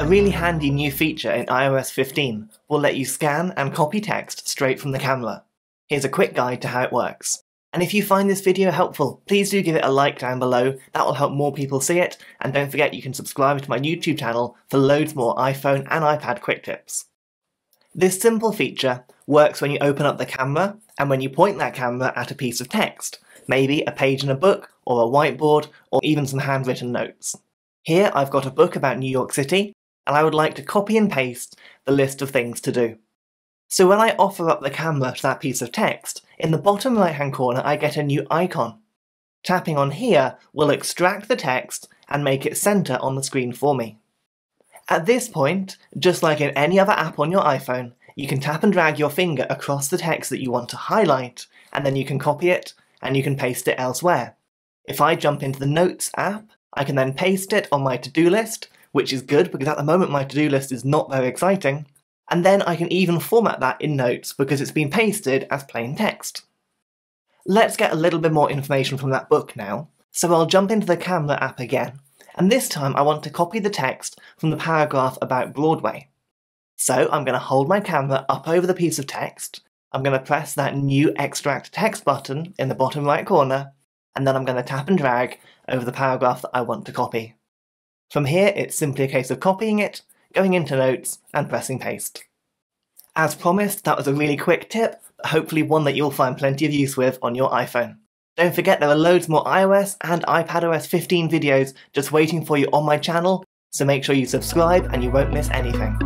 A really handy new feature in iOS 15 will let you scan and copy text straight from the camera. Here's a quick guide to how it works. And if you find this video helpful, please do give it a like down below, that will help more people see it, and don't forget you can subscribe to my YouTube channel for loads more iPhone and iPad quick tips. This simple feature works when you open up the camera and when you point that camera at a piece of text, maybe a page in a book, or a whiteboard, or even some handwritten notes. Here I've got a book about New York City, and I would like to copy and paste the list of things to do. So when I offer up the camera to that piece of text, in the bottom right hand corner I get a new icon. Tapping on here will extract the text and make it center on the screen for me. At this point, just like in any other app on your iPhone, you can tap and drag your finger across the text that you want to highlight, and then you can copy it and you can paste it elsewhere. If I jump into the Notes app, I can then paste it on my to-do list, which is good because at the moment my to-do list is not very exciting, and then I can even format that in Notes because it's been pasted as plain text. Let's get a little bit more information from that book now, so I'll jump into the Camera app again, and this time I want to copy the text from the paragraph about Broadway. So I'm going to hold my camera up over the piece of text, I'm going to press that new extract text button in the bottom right corner, and then I'm going to tap and drag over the paragraph that I want to copy. From here, it's simply a case of copying it, going into Notes, and pressing paste. As promised, that was a really quick tip, but hopefully one that you'll find plenty of use with on your iPhone. Don't forget there are loads more iOS and iPadOS 15 videos just waiting for you on my channel, so make sure you subscribe and you won't miss anything.